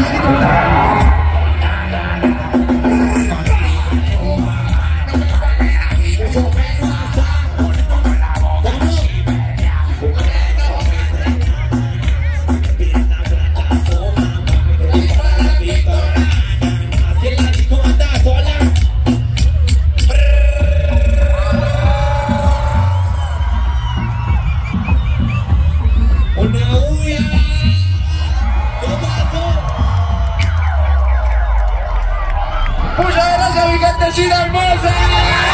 你是狗期待未来。